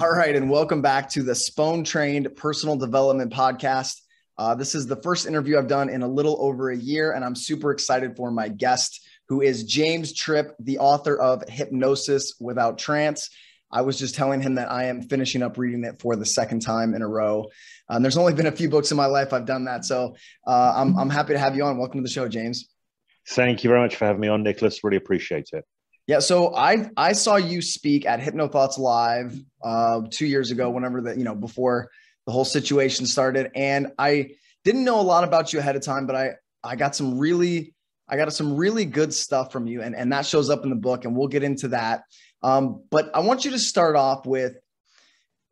All right, and welcome back to the Spohn Trained Personal Development Podcast. Uh, this is the first interview I've done in a little over a year, and I'm super excited for my guest, who is James Tripp, the author of Hypnosis Without Trance. I was just telling him that I am finishing up reading it for the second time in a row. Um, there's only been a few books in my life I've done that, so uh, I'm, I'm happy to have you on. Welcome to the show, James. Thank you very much for having me on, Nicholas. Really appreciate it. Yeah, so I I saw you speak at Hypnothoughts Live uh, two years ago, whenever that you know before the whole situation started, and I didn't know a lot about you ahead of time, but I I got some really I got some really good stuff from you, and and that shows up in the book, and we'll get into that. Um, but I want you to start off with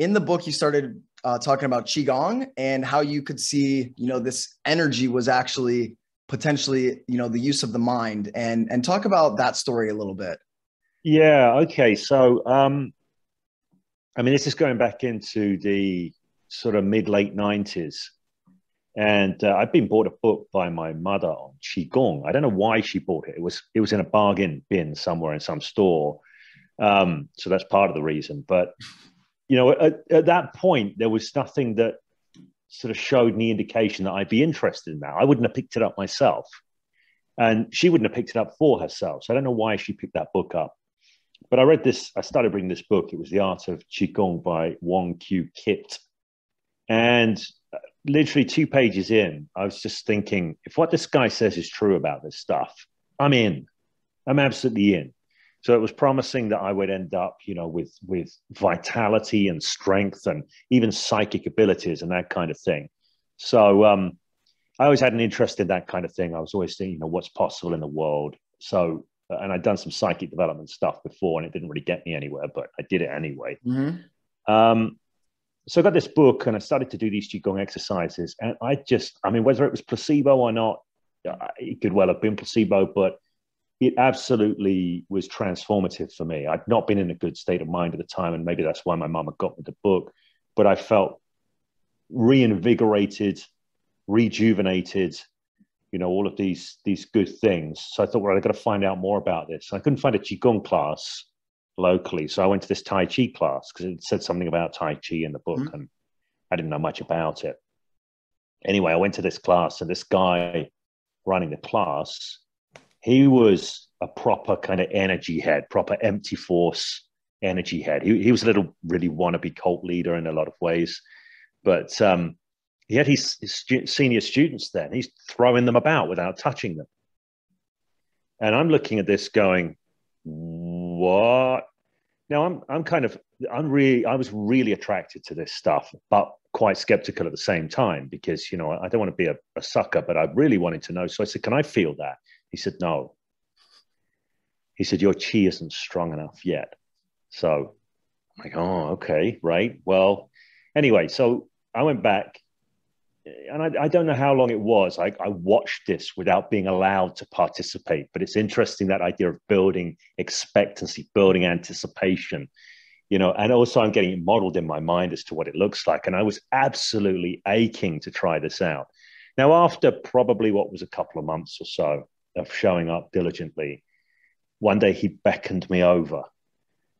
in the book you started uh, talking about qigong and how you could see you know this energy was actually potentially you know the use of the mind. And and talk about that story a little bit yeah. Okay. So, um, I mean, this is going back into the sort of mid late nineties, and uh, I've been bought a book by my mother on qigong. I don't know why she bought it. It was it was in a bargain bin somewhere in some store, um, so that's part of the reason. But you know, at, at that point, there was nothing that sort of showed any indication that I'd be interested in that. I wouldn't have picked it up myself. And she wouldn't have picked it up for herself. So I don't know why she picked that book up but I read this, I started reading this book. It was The Art of Qigong by Wong Kiew Kit. And uh, literally two pages in, I was just thinking, if what this guy says is true about this stuff, I'm in. I'm absolutely in. So it was promising that I would end up, you know, with with vitality and strength and even psychic abilities and that kind of thing. So um, I always had an interest in that kind of thing. I was always thinking, you know, what's possible in the world. So and I'd done some psychic development stuff before, and it didn't really get me anywhere, but I did it anyway. Mm-hmm. Um, so I got this book, and I started to do these qigong exercises, and I just, I mean, whether it was placebo or not, it could well have been placebo, but it absolutely was transformative for me. I'd not been in a good state of mind at the time, and maybe that's why my mama got me the book. But I felt reinvigorated, rejuvenated, you know all of these these good things. So i thought well i've got to find out more about this. I couldn't find a qigong class locally. So i went to this tai chi class because it said something about tai chi in the book mm-hmm. and i didn't know much about it. Anyway i went to this class and this guy running the class he was a proper kind of energy head proper empty force energy head. He, he was a little really wannabe cult leader in a lot of ways. But um, he had his, his stu- senior students then. He's throwing them about without touching them. And I'm looking at this going, what? Now I'm I'm kind of I'm really I was really attracted to this stuff, but quite skeptical at the same time because you know I don't want to be a, a sucker, but I really wanted to know. So I said, "Can I feel that?" He said, "No." He said, "Your chi isn't strong enough yet." So I'm like, "Oh, okay, right. Well, anyway." So I went back and I, I, don't know how long it was. I, I, watched this without being allowed to participate, but it's interesting that idea of building expectancy, building anticipation, you know, and also I'm getting it modeled in my mind as to what it looks like. And I was absolutely aching to try this out. Now, after probably what was a couple of months or so of showing up diligently, one day he beckoned me over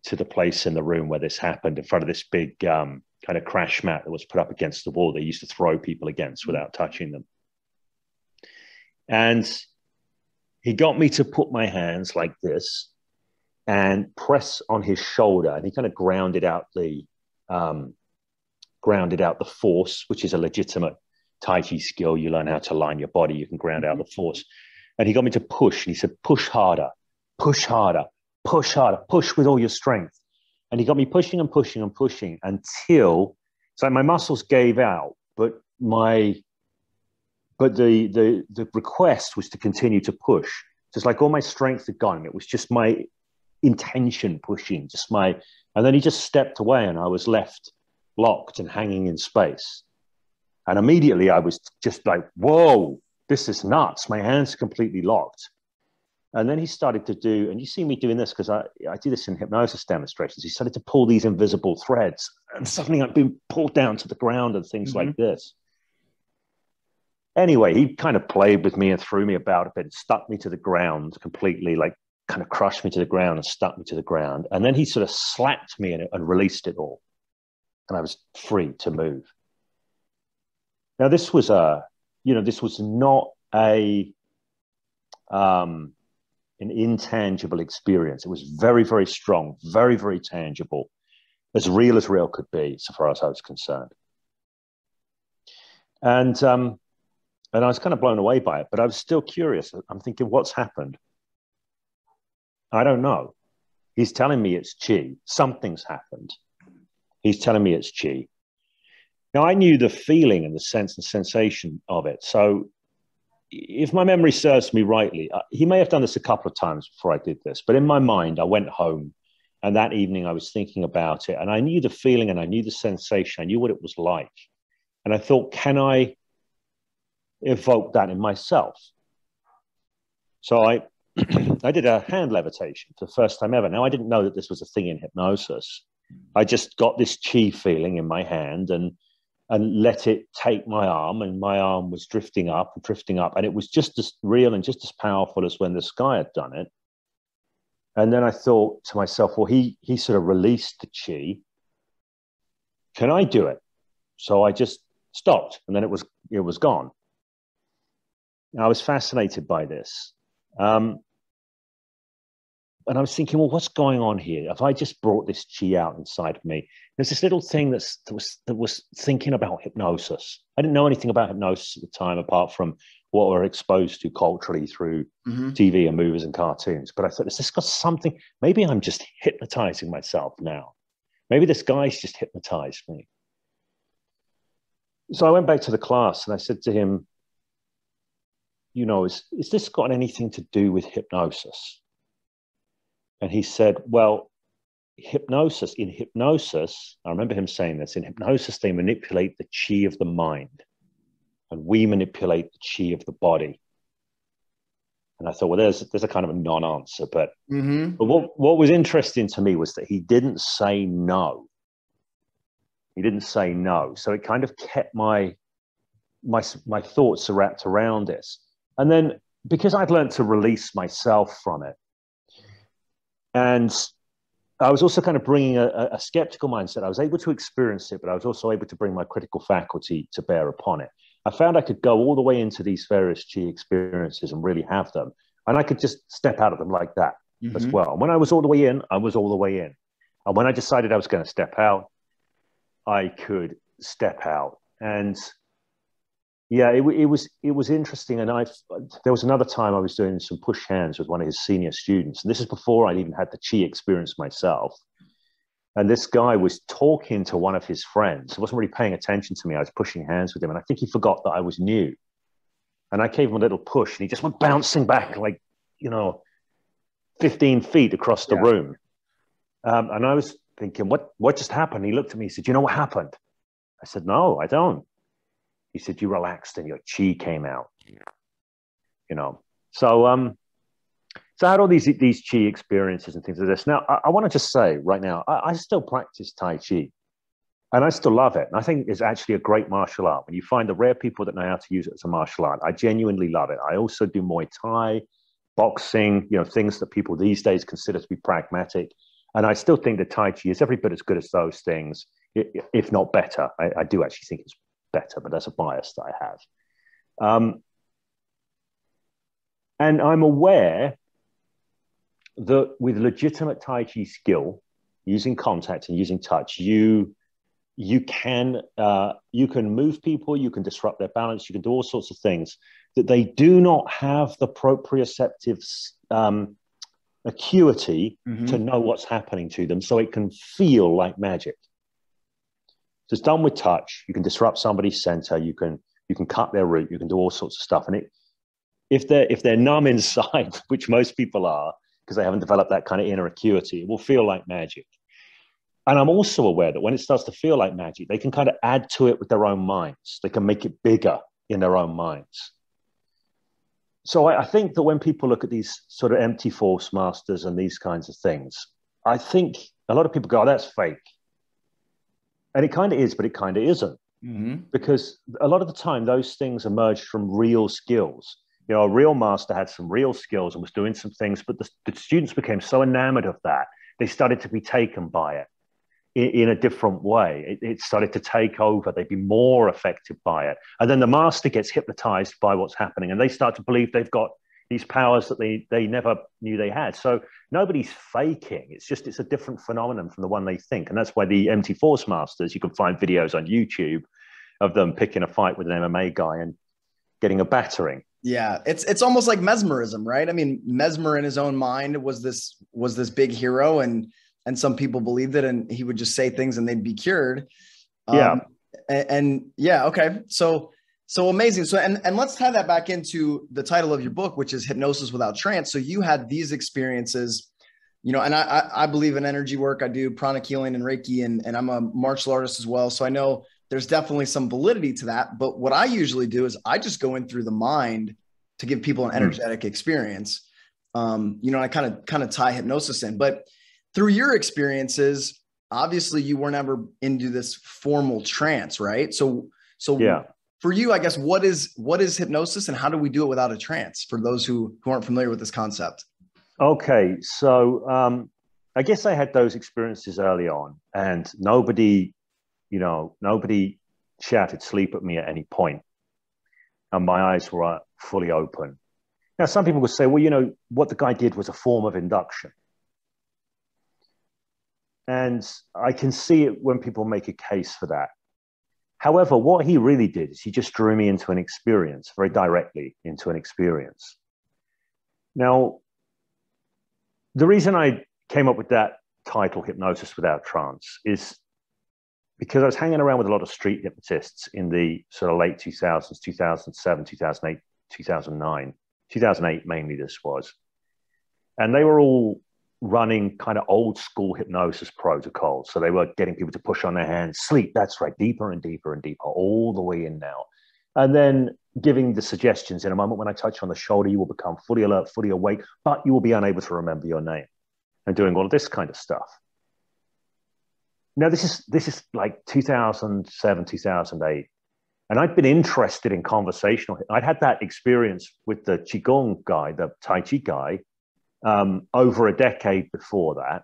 to the place in the room where this happened in front of this big um, kind of crash mat that was put up against the wall they used to throw people against without touching them. And he got me to put my hands like this and press on his shoulder. And he kind of grounded out the um, grounded out the force, which is a legitimate Tai Chi skill. You learn how to line your body, you can ground out the force. And he got me to push. And he said, push harder, push harder, push harder, push with all your strength. And he got me pushing and pushing and pushing until like my muscles gave out, but my but the the the request was to continue to push. So it's like all my strength had gone. It was just my intention pushing, just my and then he just stepped away and I was left locked and hanging in space. And immediately I was just like, whoa, this is nuts. My hands are completely locked. And then he started to do, and you see me doing this because I, I do this in hypnosis demonstrations. He started to pull these invisible threads, and suddenly I've been pulled down to the ground and things mm-hmm. like this. Anyway, he kind of played with me and threw me about a bit, stuck me to the ground completely, like kind of crushed me to the ground and stuck me to the ground. And then he sort of slapped me and, and released it all. and I was free to move. Now, this was a, you know, this was not a, um, an intangible experience. It was very, very strong, very, very tangible, as real as real could be, so far as I was concerned. And um, and I was kind of blown away by it, but I was still curious. I'm thinking, what's happened? I don't know. He's telling me it's chi. Something's happened. He's telling me it's chi. Now, I knew the feeling and the sense and sensation of it. So, if my memory serves me rightly, uh, he may have done this a couple of times before I did this, but in my mind, I went home and that evening I was thinking about it and I knew the feeling and I knew the sensation. I knew what it was like. And I thought, can I evoke that in myself? So I I did a hand levitation for the first time ever. Now I didn't know that this was a thing in hypnosis. I just got this chi feeling in my hand and and let it take my arm, and my arm was drifting up and drifting up, and it was just as real and just as powerful as when the sky had done it. And then I thought to myself, well, he he sort of released the chi. Can I do it? So I just stopped, and then it was it was gone. I was fascinated by this. Um, and I was thinking, well, what's going on here? Have I just brought this chi out inside of me? There's this little thing that's, that was that was thinking about hypnosis. I didn't know anything about hypnosis at the time, apart from what we're exposed to culturally through mm-hmm. TV and movies and cartoons. But I thought, has this got something? Maybe I'm just hypnotizing myself now. Maybe this guy's just hypnotized me. So I went back to the class and I said to him, you know, is, is this got anything to do with hypnosis? And he said, well, hypnosis, in hypnosis, I remember him saying this, in hypnosis, they manipulate the chi of the mind, and we manipulate the chi of the body. And I thought, well, there's there's a kind of a non-answer, but, mm-hmm. but what what was interesting to me was that he didn't say no. He didn't say no, so it kind of kept my my my thoughts wrapped around this. And then because I'd learned to release myself from it, and I was also kind of bringing a, a, skeptical mindset. I was able to experience it, but I was also able to bring my critical faculty to bear upon it. I found I could go all the way into these various chi experiences and really have them. And I could just step out of them like that mm-hmm. as well. And when I was all the way in, I was all the way in. And when I decided I was going to step out, I could step out. And yeah, it, it was it was interesting, and I there was another time I was doing some push hands with one of his senior students, and this is before I'd even had the chi experience myself. And this guy was talking to one of his friends. He wasn't really paying attention to me. I was pushing hands with him, and I think he forgot that I was new. And I gave him a little push, and he just went bouncing back like you know, fifteen feet across the yeah. room. Um, and I was thinking, what what just happened? He looked at me. He said, "You know what happened?" I said, "No, I don't." He said, You relaxed and your chi came out. You know. So um so I had all these these chi experiences and things like this. Now I, I want to just say right now, I, I still practice Tai Chi and I still love it. And I think it's actually a great martial art. When you find the rare people that know how to use it as a martial art, I genuinely love it. I also do Muay Thai, boxing, you know, things that people these days consider to be pragmatic. And I still think that Tai Chi is every bit as good as those things, if not better. I, I do actually think it's better, but that's a bias that I have. Um, and I'm aware that with legitimate Tai Chi skill, using contact and using touch, you you can uh, you can move people, you can disrupt their balance, you can do all sorts of things that they do not have the proprioceptive um, acuity mm-hmm. to know what's happening to them, so it can feel like magic. So it's done with touch. You can disrupt somebody's center. You can you can cut their root. You can do all sorts of stuff. And it, if they're if they're numb inside, which most people are, because they haven't developed that kind of inner acuity, it will feel like magic. And I'm also aware that when it starts to feel like magic, they can kind of add to it with their own minds. They can make it bigger in their own minds. So I, I think that when people look at these sort of empty force masters and these kinds of things, I think a lot of people go, oh, that's fake and it kind of is, but it kind of isn't. Mm-hmm. Because a lot of the time, those things emerge from real skills. You know, a real master had some real skills and was doing some things, but the, the students became so enamored of that, they started to be taken by it. in, in a different way. It, it, started to take over. They'd be more affected by it. And then the master gets hypnotized by what's happening and they start to believe they've got these powers that they, they never knew they had. So nobody's faking. It's just, it's a different phenomenon from the one they think. And that's why the empty force Masters, you can find videos on YouTube of them picking a fight with an MMA guy and getting a battering. Yeah, it's it's almost like mesmerism, right? I mean, Mesmer in his own mind was this was this big hero, and and some people believed it, and he would just say things and they'd be cured. Yeah, um, and, and yeah, okay, so so amazing. So and and let's tie that back into the title of your book, which is Hypnosis Without Trance. So you had these experiences, you know, and I I believe in energy work. I do pranic healing and Reiki, and and I'm a martial artist as well. So I know there's definitely some validity to that. But what I usually do is I just go in through the mind to give people an hmm. energetic experience. Um, you know, I kind of kind of tie hypnosis in. But through your experiences, obviously you weren't ever into this formal trance, right? So so yeah. For you, I guess what is what is hypnosis and how do we do it without a trance for those who who aren't familiar with this concept? Okay, so um, I guess I had those experiences early on, and nobody you know, nobody shouted sleep at me at any point, and my eyes were fully open. Now, some people would say, well, you know, what the guy did was a form of induction. And I can see it when people make a case for that. However, what he really did is he just drew me into an experience, very directly into an experience. Now, the reason I came up with that title, Hypnosis Without Trance, is because I was hanging around with a lot of street hypnotists in the sort of late 2000s, 2007, 2008, 2009, 2008 mainly this was. And they were all running kind of old school hypnosis protocols. So they were getting people to push on their hands, sleep, that's right, deeper and deeper and deeper, all the way in now. And then giving the suggestions in a moment when I touch on the shoulder, you will become fully alert, fully awake, but you will be unable to remember your name and doing all of this kind of stuff. Now this is this is like 2007, 2008, and I'd been interested in conversational. I'd had that experience with the qigong guy, the Tai Chi guy, um, over a decade before that,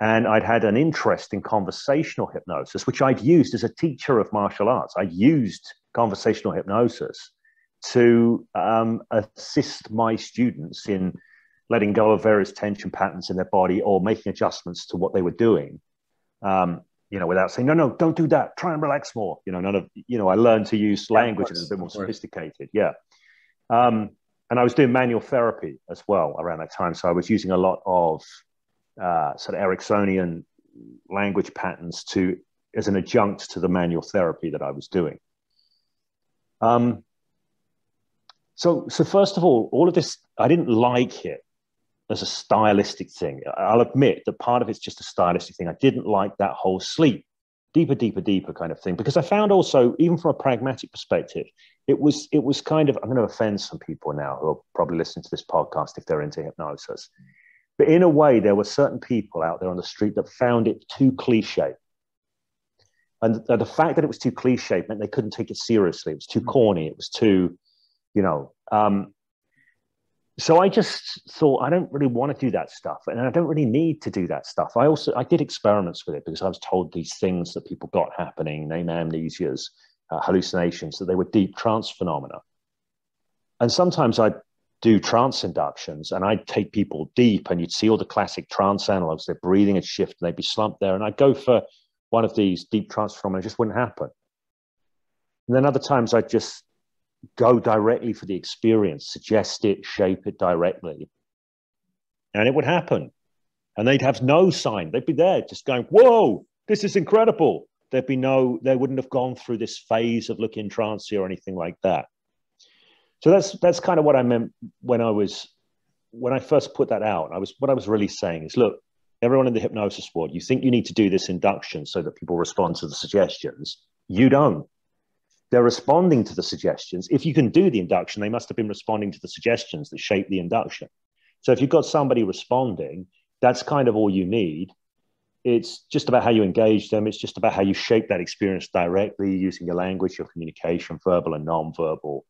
and I'd had an interest in conversational hypnosis, which I'd used as a teacher of martial arts. I'd used conversational hypnosis to um, assist my students in letting go of various tension patterns in their body or making adjustments to what they were doing um, you know, without saying, no, no, don't do that. Try and relax more. You know, none of, you know, I learned to use language yeah, that's a bit more sophisticated. Yeah. Um, and I was doing manual therapy as well around that time. So I was using a lot of uh, sort of Ericksonian language patterns to as an adjunct to the manual therapy that I was doing. Um, so, so first of all, all of this, I didn't like it as a stylistic thing. I'll admit that part of it's just a stylistic thing. I didn't like that whole sleep, deeper, deeper, deeper kind of thing because I found also, even from a pragmatic perspective, it was it was kind of I'm going to offend some people now who are probably listening to this podcast if they're into hypnosis. But in a way, there were certain people out there on the street that found it too cliche. And the fact that it was too cliche meant they couldn't take it seriously. It was too corny. It was too, you know. Um, so I just thought I don't really want to do that stuff, and I don't really need to do that stuff. I also I did experiments with it because I was told these things that people got happening, name amnesias, uh, hallucinations, that they were deep trance phenomena. And sometimes I'd do trance inductions, and I'd take people deep, and you'd see all the classic trance analogs. They're breathing and shift, and they'd be slumped there, and I'd go for one of these deep trance phenomena, it just wouldn't happen. And then other times I'd just go directly for the experience, suggest it, shape it directly. And it would happen. And they'd have no sign. They'd be there just going, whoa, this is incredible. There'd be no, they wouldn't have gone through this phase of looking trancy or anything like that. So that's that's kind of what I meant when I was when I first put that out. I was what I was really saying is look, everyone in the hypnosis world, you think you need to do this induction so that people respond to the suggestions. You don't they're responding to the suggestions. If you can do the induction, they must have been responding to the suggestions that shape the induction. So if you've got somebody responding, that's kind of all you need. It's just about how you engage them. It's just about how you shape that experience directly using your language, your communication, verbal and non-verbal.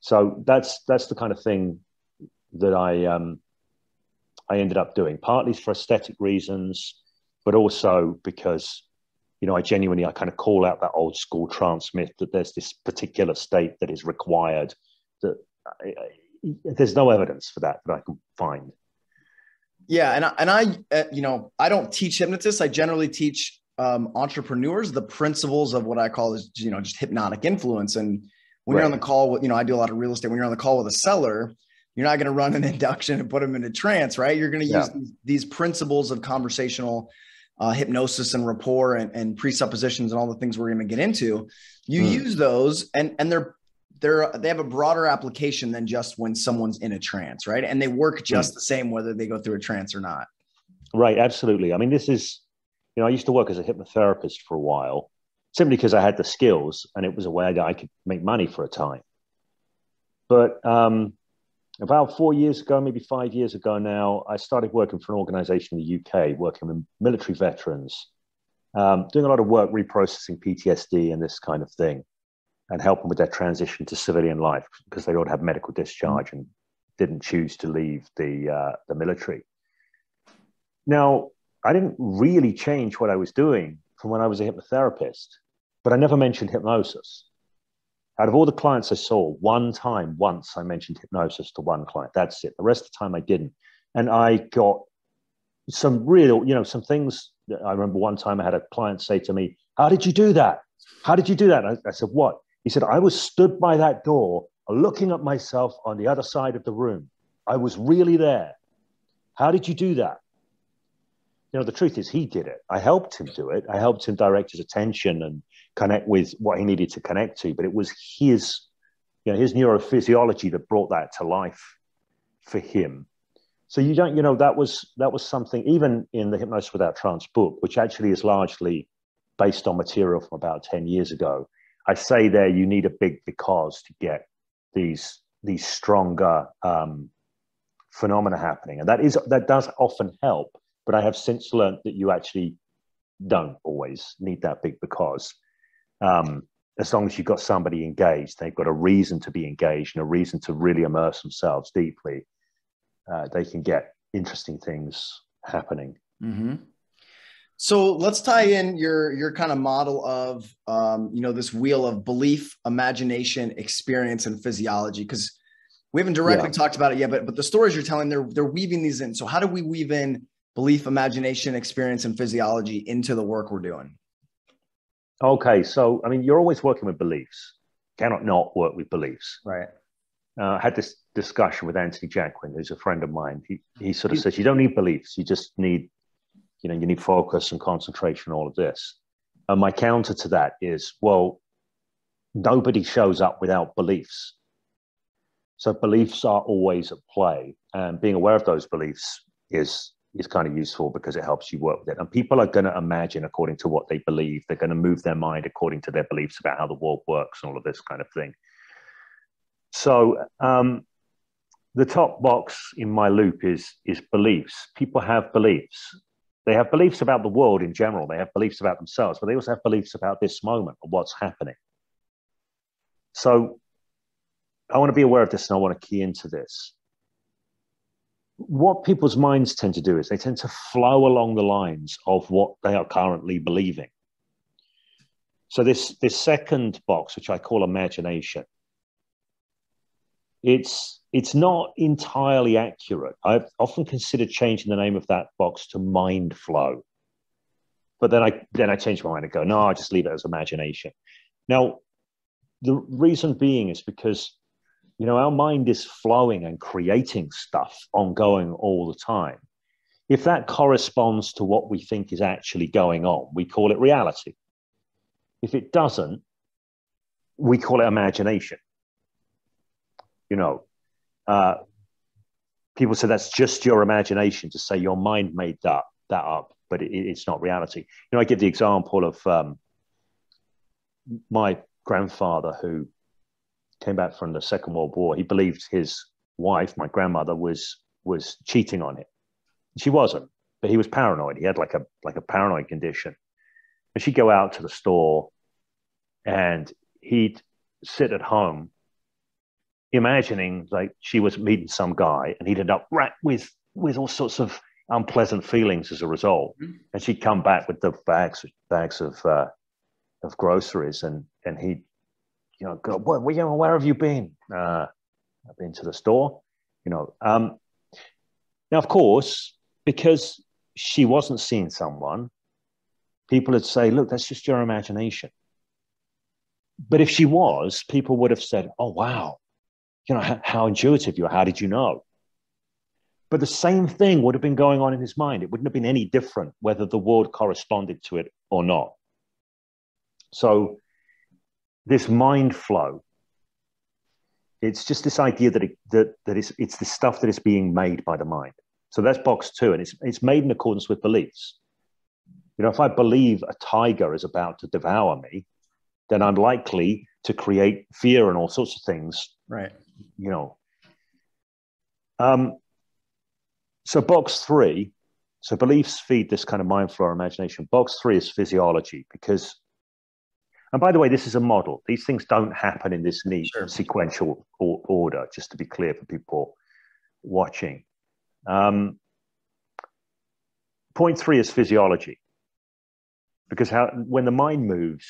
So that's that's the kind of thing that I um, I ended up doing. Partly for aesthetic reasons, but also because you know I genuinely I kind of call out that old school trance myth that there's this particular state that is required that I, I, there's no evidence for that that I can find. Yeah, and I, and I, uh, you know, I don't teach hypnotists. I generally teach um, entrepreneurs the principles of what I call is, you know, just hypnotic influence. And when right. you're on the call with, you know, I do a lot of real estate. When you're on the call with a seller, you're not going to run an induction and put them in a trance, right? You're going to yeah. use these, these, principles of conversational uh, hypnosis and rapport and, and, presuppositions and all the things we're going to get into. You mm. use those, and and they're they're they have a broader application than just when someone's in a trance, right? And they work hmm. just mm. the same whether they go through a trance or not. Right, absolutely. I mean, this is, you know, I used to work as a hypnotherapist for a while, simply because I had the skills and it was a way that I could make money for a time. But um, about four years ago, maybe five years ago now, I started working for an organization in the UK, working with military veterans, um, doing a lot of work reprocessing PTSD and this kind of thing and helping with their transition to civilian life because they all have medical discharge and didn't choose to leave the uh, the military. Now, I didn't really change what I was doing from when I was a hypnotherapist, but I never mentioned hypnosis. Out of all the clients I saw, one time, once I mentioned hypnosis to one client. That's it. The rest of the time I didn't. And I got some real, you know, some things. I remember one time I had a client say to me, How did you do that? How did you do that? I, I said, What? He said, I was stood by that door uh, looking at myself on the other side of the room. I was really there. How did you do that? You know, the truth is, he did it. I helped him do it. I helped him direct his attention and connect with what he needed to connect to. But it was his, you know, his neurophysiology that brought that to life for him. So you don't, you know, that was that was something. Even in the Hypnosis Without Trance book, which actually is largely based on material from about ten years ago, I say there you need a big because to get these these stronger um, phenomena happening, and that is that does often help. But I have since learned that you actually don't always need that big because. Um, as long as you've got somebody engaged, they've got a reason to be engaged and a reason to really immerse themselves deeply. Uh, they can get interesting things happening. Mm-hmm. So let's tie in your your kind of model of um, you know this wheel of belief, imagination, experience, and physiology because we haven't directly yeah. talked about it yet, but but the stories you're telling they're they're weaving these in. So how do we weave in belief, imagination, experience, and physiology into the work we're doing? Okay, so I mean you're always working with beliefs. Cannot not work with beliefs. Right. Uh, I had this discussion with Anthony Jacquin, who's a friend of mine. He he sort of says you don't need beliefs, you just need you know you need focus and concentration all of this and my counter to that is well nobody shows up without beliefs so beliefs are always at play and being aware of those beliefs is is kind of useful because it helps you work with it and people are going to imagine according to what they believe they're going to move their mind according to their beliefs about how the world works and all of this kind of thing so um, the top box in my loop is is beliefs people have beliefs they have beliefs about the world in general. They have beliefs about themselves, but they also have beliefs about this moment and what's happening. So I want to be aware of this and I want to key into this. What people's minds tend to do is they tend to flow along the lines of what they are currently believing. So this, this second box, which I call imagination, it's it's not entirely accurate. I've often considered changing the name of that box to mind flow. But then I then I change my mind and go, no, I'll just leave it as imagination. Now, the reason being is because you know our mind is flowing and creating stuff ongoing all the time. If that corresponds to what we think is actually going on, we call it reality. If it doesn't, we call it imagination. You know, uh, people say that's just your imagination to say your mind made that that up, but it, it's not reality. You know, I give the example of um, my grandfather who came back from the Second World War. He believed his wife, my grandmother, was was cheating on him. She wasn't, but he was paranoid. He had like a like a paranoid condition. And she'd go out to the store, and he'd sit at home imagining like she was meeting some guy and he'd end up right with with all sorts of unpleasant feelings as a result. Mm-hmm. And she'd come back with the bags bags of uh, of groceries, and and he, you know, go, where, where, where have you been? Uh, I've been to the store, you know. Um, now, of course, because she wasn't seeing someone, people would say, "Look, that's just your imagination." But if she was, people would have said, "Oh, wow, you know, how, how intuitive you are. How did you know?" But the same thing would have been going on in his mind. It wouldn't have been any different whether the word corresponded to it or not. So, this mind flow, it's just this idea that, it, that, that it's, it's the stuff that is being made by the mind. So that's box two, and it's, it's made in accordance with beliefs. You know, if I believe a tiger is about to devour me, then I'm likely to create fear and all sorts of things. Right. You know. Um, so box three, so beliefs feed this kind of mind flow imagination. Box three is physiology because, and by the way, this is a model. These things don't happen in this neat sure. sequential or, order. Just to be clear for people watching. Um, point three is physiology because how when the mind moves,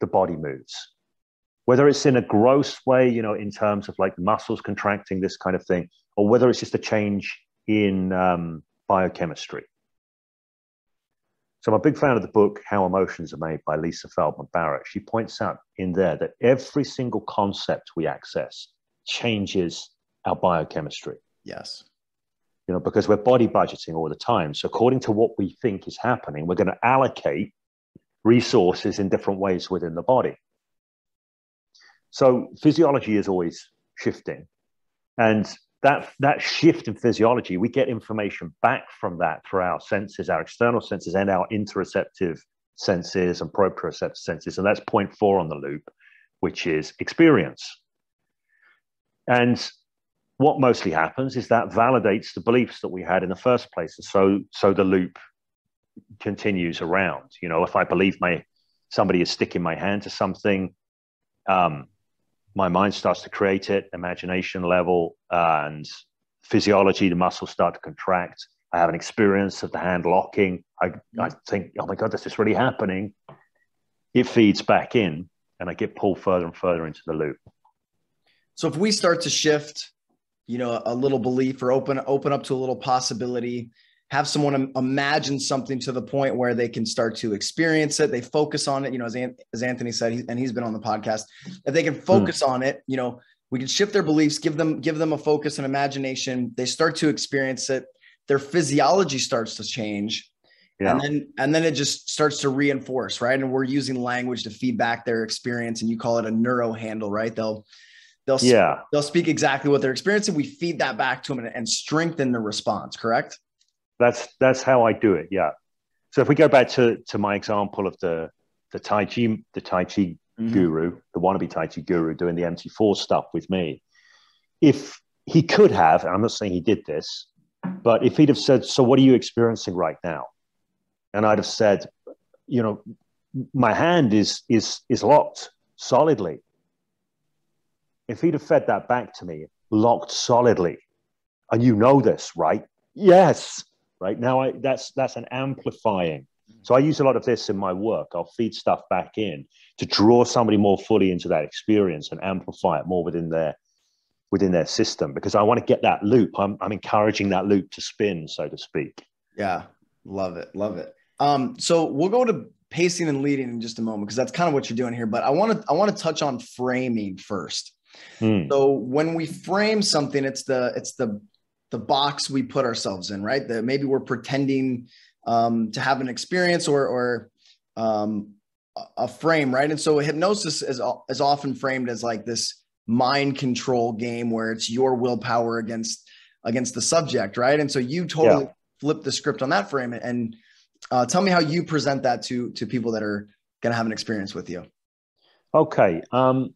the body moves. Whether it's in a gross way, you know, in terms of like muscles contracting, this kind of thing, or whether it's just a change in um, biochemistry. So I'm a big fan of the book How Emotions Are Made by Lisa Feldman Barrett. She points out in there that every single concept we access changes our biochemistry. Yes. You know, because we're body budgeting all the time. So according to what we think is happening, we're going to allocate resources in different ways within the body. So physiology is always shifting. And that that shift in physiology, we get information back from that through our senses, our external senses, and our interoceptive senses and proprioceptive senses, and that's point four on the loop, which is experience. And what mostly happens is that validates the beliefs that we had in the first place, and so so the loop continues around. You know, if I believe my somebody is sticking my hand to something, um, my mind starts to create it, imagination level and physiology, the muscles start to contract. I have an experience of the hand locking. I, I think, oh my God, this is really happening. It feeds back in and I get pulled further and further into the loop. So if we start to shift, you know, a little belief or open open up to a little possibility, have someone imagine something to the point where they can start to experience it. They focus on it, you know, as, as Anthony said, and he's been on the podcast. If they can focus mm. on it, you know, we can shift their beliefs, give them give them a focus and imagination. They start to experience it. Their physiology starts to change, yeah. and then and then it just starts to reinforce, right? And we're using language to feedback their experience, and you call it a neuro handle, right? They'll they'll yeah they'll speak exactly what they're experiencing. We feed that back to them and, and strengthen the response. Correct? That's that's how I do it. Yeah. So if we go back to to my example of the the Tai Chi the Tai Chi mm-hmm. guru, the wannabe Tai Chi guru doing the empty force stuff with me, if he could have, I'm not saying he did this, but if he'd have said, "So what are you experiencing right now?" and I'd have said, "You know, my hand is is is locked solidly." If he'd have fed that back to me, locked solidly, and you know this, right? Yes right? Now I, that's that's an amplifying. So i use a lot of this in my work. I'll feed stuff back in to draw somebody more fully into that experience and amplify it more within their within their system because i want to get that loop. I'm, I'm encouraging that loop to spin so to speak. Yeah. Love it. Love it. Um, so we'll go to pacing and leading in just a moment because that's kind of what you're doing here but i want to i want to touch on framing first. Hmm. so when we frame something it's the it's the the box we put ourselves in, right? That maybe we're pretending um, to have an experience or or um, a frame, right? And so hypnosis is is often framed as like this mind control game where it's your willpower against against the subject, right? And so you totally yeah. flip the script on that frame and uh, tell me how you present that to to people that are going to have an experience with you. Okay, um,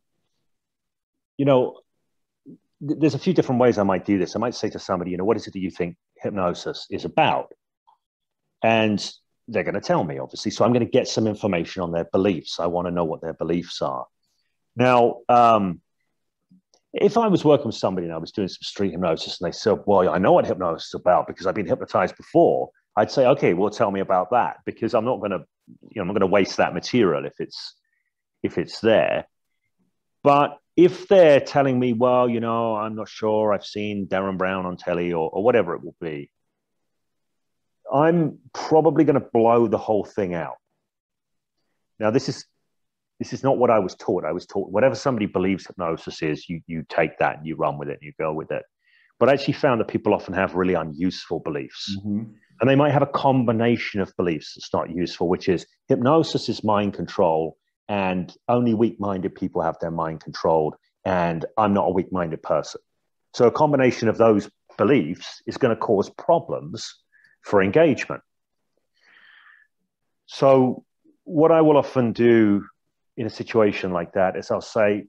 you know, there's a few different ways I might do this. I might say to somebody, you know, what is it that you think hypnosis is about? And they're going to tell me, obviously. So I'm going to get some information on their beliefs. I want to know what their beliefs are. Now, um, if I was working with somebody and I was doing some street hypnosis and they said, Well, I know what hypnosis is about because I've been hypnotized before, I'd say, Okay, well, tell me about that because I'm not going to, you know, I'm not going to waste that material if it's if it's there. But if they're telling me, well, you know, I'm not sure, I've seen Derren Brown on telly or, or whatever it will be, I'm probably going to blow the whole thing out. Now, this is this is not what I was taught. I was taught whatever somebody believes hypnosis is, you you take that and you run with it and you go with it. But I actually found that people often have really unuseful beliefs. Mm-hmm. And they might have a combination of beliefs that's not useful, which is hypnosis is mind control and only weak minded people have their mind controlled, and I'm not a weak minded person. So, a combination of those beliefs is going to cause problems for engagement. So, what I will often do in a situation like that is I'll say,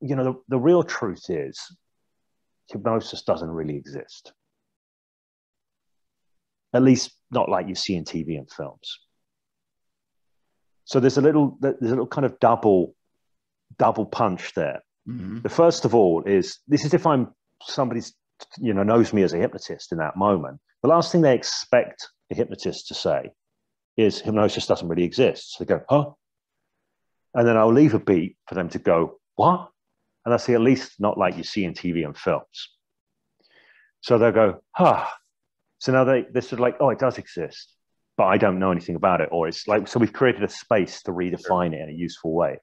you know, the, the real truth is hypnosis doesn't really exist. At least not like you see in TV and films. So there's a little there's a little kind of double double punch there. Mm-hmm. The first of all is this is if I'm somebody's you know knows me as a hypnotist in that moment. The last thing they expect a hypnotist to say is hypnosis doesn't really exist. So they go, huh? And then I'll leave a beat for them to go, what? And I say, at least not like you see in TV and films. So they'll go, huh. So now they, they're sort of like, oh, it does exist but I don't know anything about it. Or it's like, so we've created a space to redefine it in a useful way.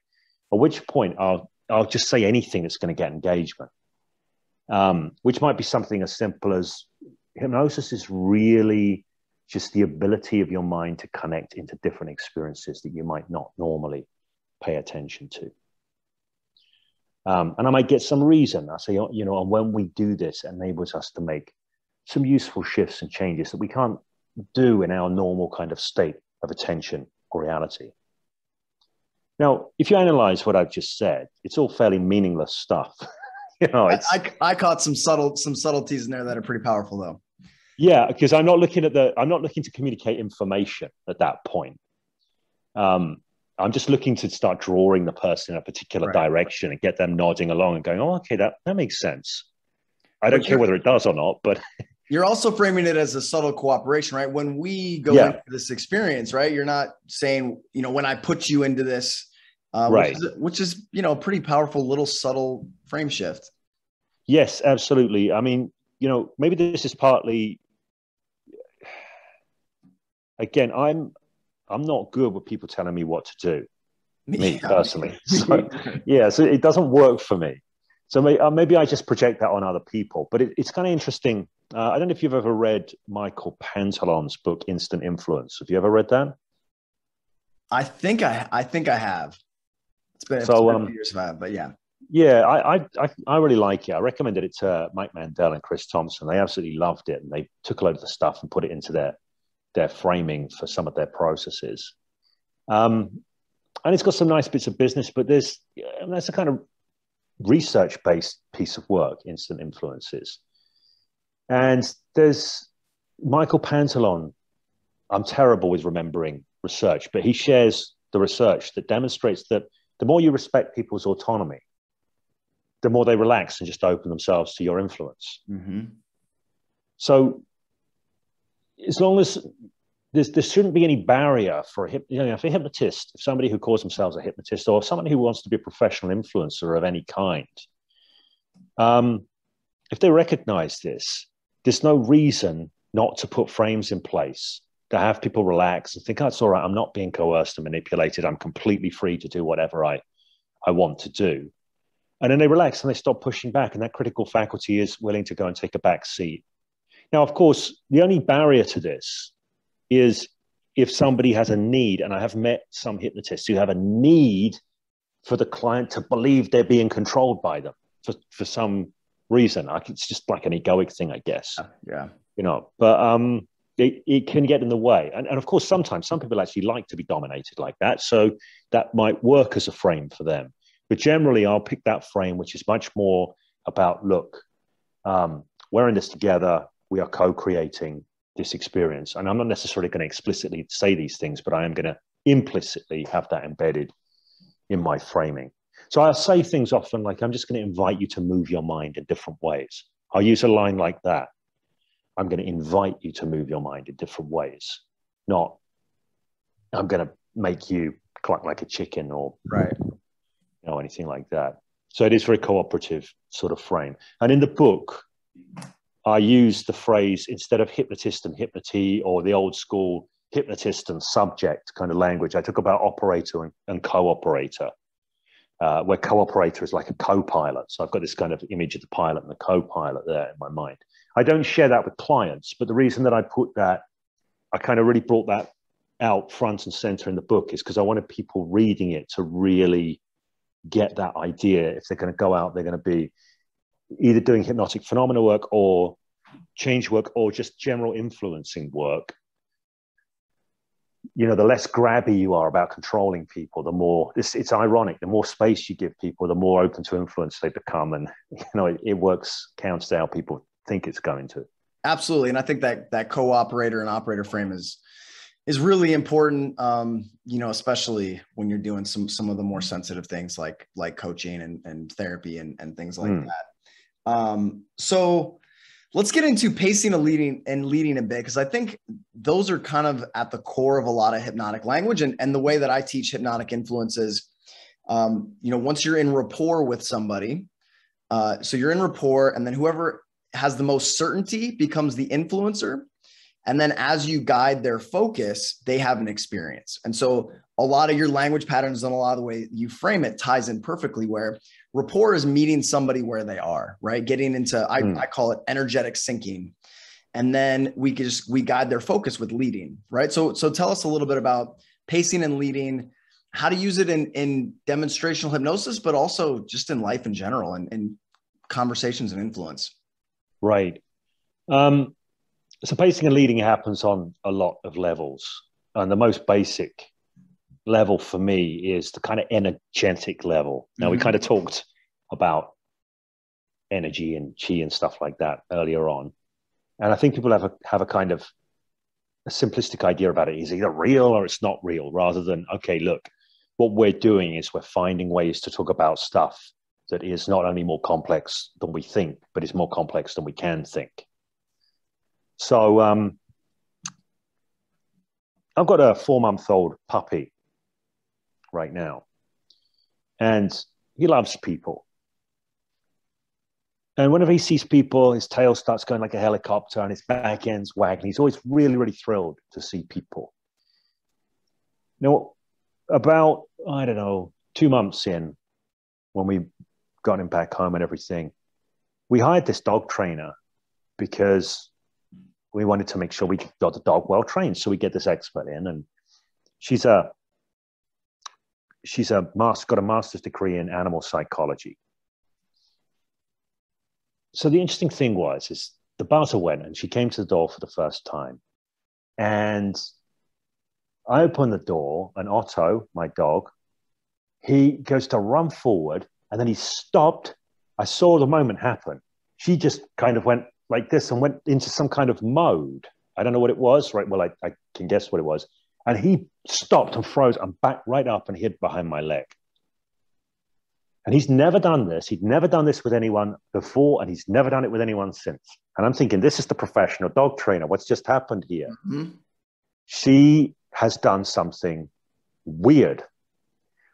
At which point I'll, I'll just say anything that's going to get engagement, um, which might be something as simple as hypnosis is really just the ability of your mind to connect into different experiences that you might not normally pay attention to. Um, and I might get some reason. I say, you know, and when we do this, enables us to make some useful shifts and changes that we can't do in our normal kind of state of attention or reality. Now, if you analyze what I've just said, it's all fairly meaningless stuff. you know, I, I, I, caught some subtle some subtleties in there that are pretty powerful, though. Yeah, because I'm not looking at the I'm not looking to communicate information at that point. Um, I'm just looking to start drawing the person in a particular right. direction and get them nodding along and going, "Oh, okay, that that makes sense." I don't care whether it does or not, but You're also framing it as a subtle cooperation, right? When we go yeah. into this experience, right? You're not saying, you know, when I put you into this, uh, right? Which is, which is, you know, a pretty powerful little subtle frame shift. Yes, absolutely. I mean, you know, maybe this is partly. Again, I'm I'm not good with people telling me what to do. Me personally, so, yeah. So it doesn't work for me. So maybe, uh, maybe I just project that on other people. But it, it's kind of interesting uh, I don't know if you've ever read Michael Pantalon's book Instant Influence. Have you ever read that? I think I I think I have. It's been, so, it's been um, a few years have, but yeah. Yeah, I, I I really like it. I recommended it to Mike Mandel and Chris Thompson. They absolutely loved it, and they took a load of the stuff and put it into their their framing for some of their processes. Um, and it's got some nice bits of business, but there's that's a kind of research based piece of work. Instant influences. And there's Michael Pantalon. I'm terrible with remembering research, but he shares the research that demonstrates that the more you respect people's autonomy, the more they relax and just open themselves to your influence. Mm-hmm. So, as long as there's, there shouldn't be any barrier for a, you know, for a hypnotist, if somebody who calls themselves a hypnotist or someone who wants to be a professional influencer of any kind, um, if they recognize this, there's no reason not to put frames in place to have people relax and think, oh, it's all right. I'm not being coerced and manipulated. I'm completely free to do whatever I, I want to do. And then they relax and they stop pushing back. And that critical faculty is willing to go and take a back seat. Now, of course, the only barrier to this is if somebody has a need, and I have met some hypnotists who have a need for the client to believe they're being controlled by them for, for some reason. Like it's just like an egoic thing, I guess. Yeah. You know, but um, it, it can get in the way. And, and of course, sometimes some people actually like to be dominated like that. So that might work as a frame for them. But generally, I'll pick that frame, which is much more about look, um, we're in this together. We are co creating this experience. And I'm not necessarily going to explicitly say these things, but I am going to implicitly have that embedded in my framing. So I'll say things often like, I'm just going to invite you to move your mind in different ways. I'll use a line like that. I'm going to invite you to move your mind in different ways, not I'm going to make you cluck like a chicken or right. you know anything like that. So it is very cooperative sort of frame. And in the book, I use the phrase instead of hypnotist and hypnotee or the old school hypnotist and subject kind of language. I talk about operator and, and co-operator, uh, where co-operator is like a co-pilot. So I've got this kind of image of the pilot and the co-pilot there in my mind. I don't share that with clients, but the reason that I put that, I kind of really brought that out front and center in the book is because I wanted people reading it to really get that idea. If they're going to go out, they're going to be either doing hypnotic phenomena work or change work or just general influencing work. You know, the less grabby you are about controlling people, the more it's, it's ironic. The more space you give people, the more open to influence they become, and you know it, it works counts to how people think it's going to. Absolutely, and I think that that co-operator and operator frame is is really important um, you know especially when you're doing some some of the more sensitive things like like coaching and, and therapy and, and things like mm. that um, so let's get into pacing and leading and leading a bit because i think those are kind of at the core of a lot of hypnotic language and, and the way that i teach hypnotic influences um, you know once you're in rapport with somebody uh, so you're in rapport and then whoever has the most certainty becomes the influencer and then as you guide their focus, they have an experience. And so a lot of your language patterns and a lot of the way you frame it ties in perfectly where rapport is meeting somebody where they are, right? Getting into, I, mm. I call it energetic syncing. And then we just, we guide their focus with leading, right? So, so tell us a little bit about pacing and leading, how to use it in, in demonstrational hypnosis, but also just in life in general and, and conversations and influence. Right. Um, so pacing and leading happens on a lot of levels. And the most basic level for me is the kind of energetic level. Now, mm-hmm. we kind of talked about energy and chi and stuff like that earlier on. And I think people have a, have a kind of a simplistic idea about it is either real or it's not real, rather than, okay, look, what we're doing is we're finding ways to talk about stuff that is not only more complex than we think, but is more complex than we can think. So um, I've got a four month old puppy right now, and he loves people. And whenever he sees people, his tail starts going like a helicopter and his back end's wagging. He's always really, really thrilled to see people. Now, about, I don't know, two months in, when we got him back home and everything, we hired this dog trainer because we wanted to make sure we got the dog well trained. So we get this expert in, and she's a she's a master, got a master's degree in animal psychology. So the interesting thing was is the buzzer went and she came to the door for the first time. And I opened the door, and Otto, my dog, he goes to run forward and then he stopped. I saw the moment happen. She just kind of went like this and went into some kind of mode. I don't know what it was, right? Well, I, I can guess what it was. And he stopped and froze and backed right up and hid behind my leg. And he's never done this. He'd never done this with anyone before, and he's never done it with anyone since. And I'm thinking, this is the professional dog trainer. What's just happened here? Mm-hmm. She has done something weird.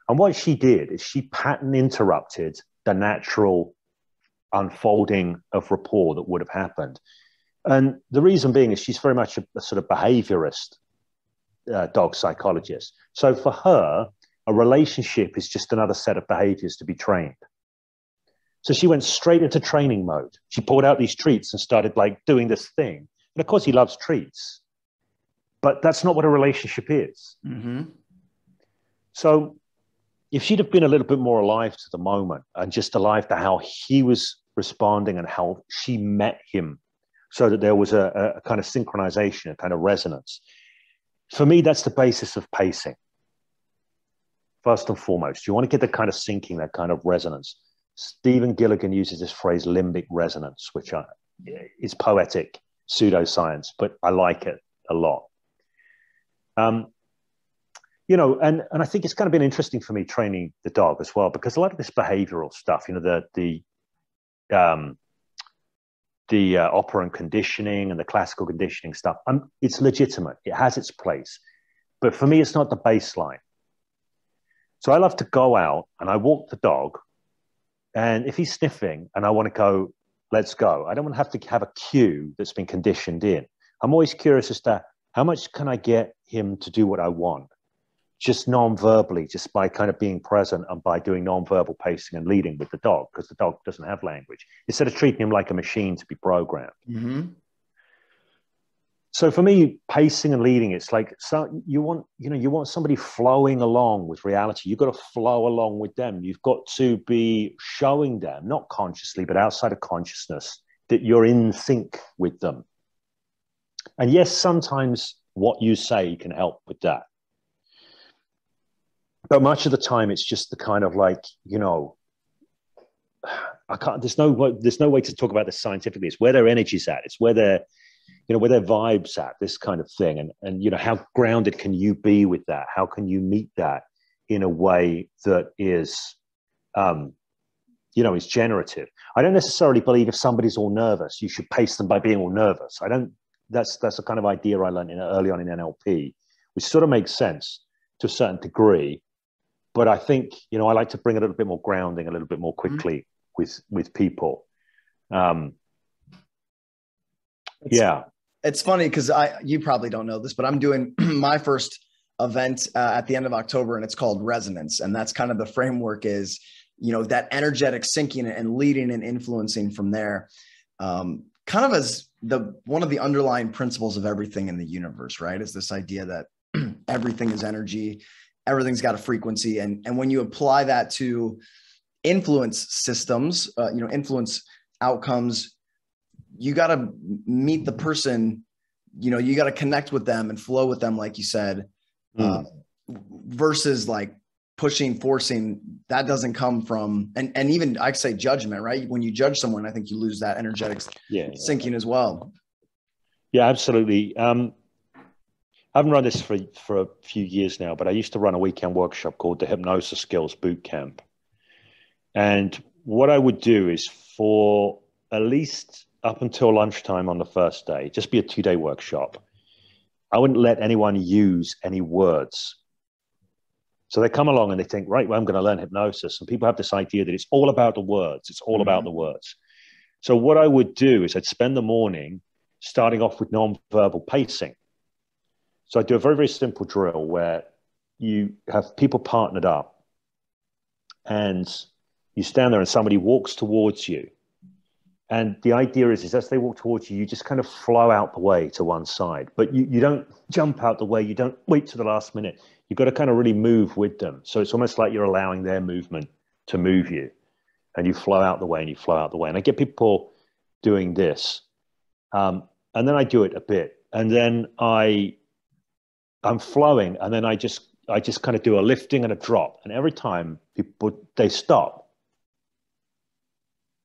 And what she did is she pattern interrupted the natural unfolding of rapport that would have happened. And the reason being is she's very much a, a sort of behaviorist uh, dog psychologist. So for her, a relationship is just another set of behaviors to be trained. So she went straight into training mode. She pulled out these treats and started like doing this thing. And of course, he loves treats, but that's not what a relationship is. Mm-hmm. So if she'd have been a little bit more alive to the moment and just alive to how he was responding and how she met him so that there was a, a kind of synchronization, a kind of resonance. For me, that's the basis of pacing. First and foremost, you want to get the kind of syncing, that kind of resonance. Stephen Gilligan uses this phrase limbic resonance, which is poetic pseudoscience, but I like it a lot. Um, you know, and and I think it's kind of been interesting for me training the dog as well because a lot of this behavioral stuff, you know, the the um, the uh, operant conditioning and the classical conditioning stuff, um, it's legitimate. It has its place, but for me, it's not the baseline. So I love to go out and I walk the dog, and if he's sniffing and I want to go, let's go. I don't want to have to have a cue that's been conditioned in. I'm always curious as to how much can I get him to do what I want just non-verbally, just by kind of being present and by doing non-verbal pacing and leading with the dog, because the dog doesn't have language, instead of treating him like a machine to be programmed. Mm-hmm. So for me, pacing and leading, it's like so you want, you know, you want somebody flowing along with reality. You've got to flow along with them. You've got to be showing them, not consciously, but outside of consciousness, that you're in sync with them. And yes, sometimes what you say can help with that but much of the time it's just the kind of like you know i can't there's no there's no way to talk about this scientifically. It's where their energy's at. It's where their you know where their vibes at this kind of thing. And and you know how grounded can you be with that? How can you meet that in a way that is um you know is generative? I don't necessarily believe if somebody's all nervous you should pace them by being all nervous. I don't that's that's a kind of idea i learned in, early on in nlp which sort of makes sense to a certain degree but I think you know I like to bring a little bit more grounding, a little bit more mm-hmm. quickly mm-hmm. with with people. Um, it's, yeah, it's funny because I you probably don't know this, but I'm doing my first event uh, at the end of October, and it's called Resonance, and that's kind of the framework is you know that energetic syncing and leading and influencing from there. Um, kind of as the one of the underlying principles of everything in the universe, right? Is this idea that everything is energy everything's got a frequency. And and when you apply that to influence systems uh, you know influence outcomes you got to meet the person you know you got to connect with them and flow with them like you said mm. uh, versus like pushing forcing. That doesn't come from and and even i say judgment right? When you judge someone i think you lose that energetic yeah, yeah. as well. Yeah absolutely. Um I haven't run this for, for a few years now, but I used to run a weekend workshop called the Hypnosis Skills Boot Camp. And what I would do is for at least up until lunchtime on the first day, just be a two day workshop. I wouldn't let anyone use any words. So they come along and they think, right, well, I'm going to learn hypnosis. And people have this idea that it's all about the words, it's all mm-hmm. about the words. So what I would do is I'd spend the morning starting off with non-verbal pacing. So I do a very, very simple drill where you have people partnered up and you stand there and somebody walks towards you. And the idea is, is as they walk towards you, you just kind of flow out the way to one side, but you, you don't jump out the way. You don't wait to the last minute. You've got to kind of really move with them. So it's almost like you're allowing their movement to move you and you flow out the way and you flow out the way. And I get people doing this. Um, and then I do it a bit. And then I I'm flowing, and then I just I just kind of do a lifting and a drop, and every time people they stop,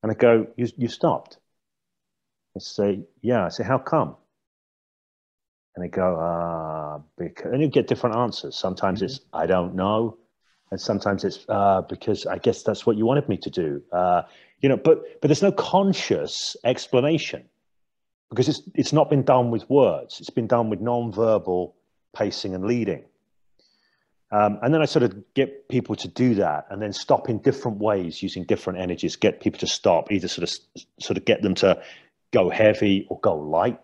and I go, "You you stopped." I say, "Yeah." I say, "How come?" And they go, "Ah, uh, because," and you get different answers. Sometimes mm-hmm. it's, "I don't know," and sometimes it's, uh, "Because I guess that's what you wanted me to do." Uh, you know, but but there's no conscious explanation because it's it's not been done with words. It's been done with non-verbal pacing and leading. Um, and then I sort of get people to do that and then stop in different ways using different energies, get people to stop, either sort of sort of get them to go heavy or go light.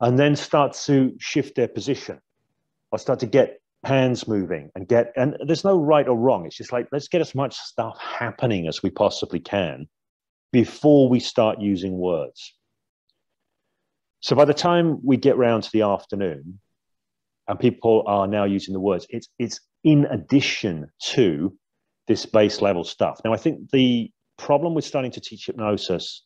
And then start to shift their position. I start to get hands moving and get and there's no right or wrong. It's just like let's get as much stuff happening as we possibly can before we start using words. So by the time we get round to the afternoon, and people are now using the words, it's it's in addition to this base level stuff. Now, I think the problem with starting to teach hypnosis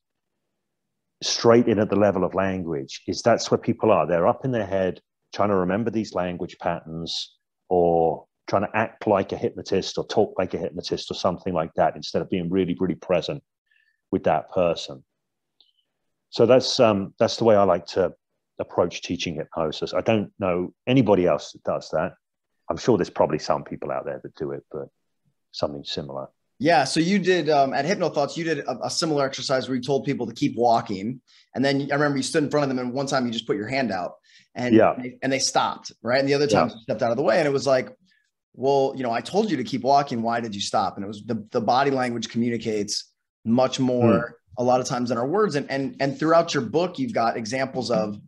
straight in at the level of language is that's where people are. They're up in their head trying to remember these language patterns or trying to act like a hypnotist or talk like a hypnotist or something like that instead of being really, really present with that person so that's um, that's the way I like to approach teaching hypnosis. I don't know anybody else that does that. I'm sure there's probably some people out there that do it, but something similar. Yeah. So you did um, at HypnoThoughts, you did a, a, similar exercise where you told people to keep walking, and then I remember you stood in front of them, and one time you just put your hand out, and yeah. and, they, and they stopped, right? And the other time yeah. you stepped out of the way, and it was like, well, you know, I told you to keep walking. Why did you stop? And it was the the body language communicates much more mm. A lot of times in our words, and and and throughout your book, you've got examples of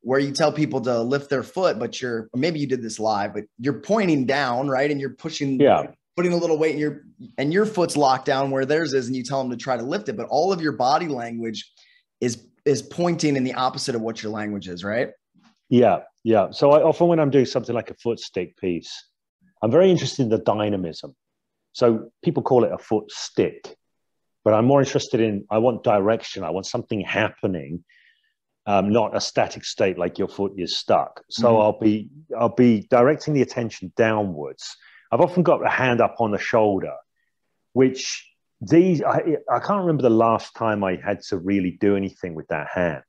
where you tell people to lift their foot, but you're maybe you did this live, but you're pointing down, right? And you're pushing, yeah, putting a little weight in your and your foot's locked down where theirs is, and you tell them to try to lift it. But all of your body language is is pointing in the opposite of what your language is, right? Yeah, yeah. So I often when I'm doing something like a foot stick piece, I'm very interested in the dynamism. So people call it a foot stick, but I'm more interested in I want direction. I want something happening um, not a static state like your foot is stuck. So mm-hmm. I'll be I'll be directing the attention downwards. I've often got a hand up on the shoulder, which these I, I can't remember the last time I had to really do anything with that hand.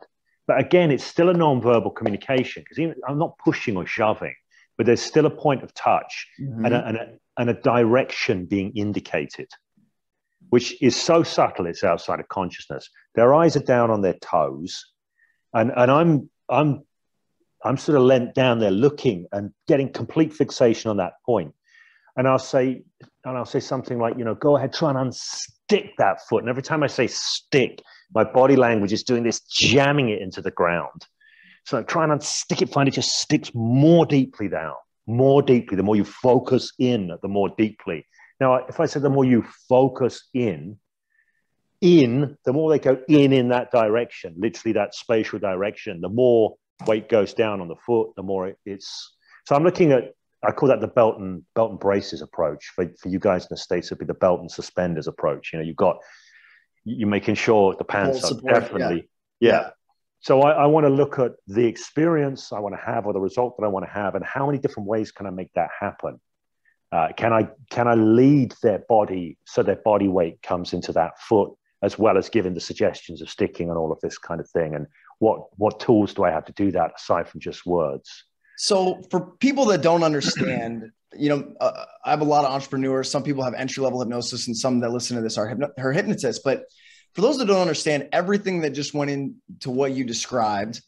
But again, it's still a non-verbal communication because I'm not pushing or shoving, but there's still a point of touch mm-hmm. and, a, and, a, and a direction being indicated, which is so subtle it's outside of consciousness. Their eyes are down on their toes and and I'm I'm I'm sort of lent down there looking and getting complete fixation on that point. And I'll say, and I'll say something like, you know, go ahead, try and unstick that foot. And every time I say stick, my body language is doing this, jamming it into the ground. So I try and unstick it, find it just sticks more deeply down, more deeply. The more you focus in, the more deeply. Now, if I said the more you focus in, in, the more they go in in that direction, literally that spatial direction, the more weight goes down on the foot, the more it's. So I'm looking at, I call that the belt and belt and braces approach. For, for you guys in the States, it'd be the belt and suspenders approach. You know, you've got, you're making sure the pants are definitely, yeah. yeah. So I, I want to look at the experience I want to have or the result that I want to have and how many different ways can I make that happen? Uh, can I can I lead their body so their body weight comes into that foot as well as giving the suggestions of sticking and all of this kind of thing. And what what tools do I have to do that aside from just words? So for people that don't understand, you know, uh, I have a lot of entrepreneurs. Some people have entry level hypnosis, and some that listen to this are hypno- her hypnotists. But for those that don't understand everything that just went into what you described,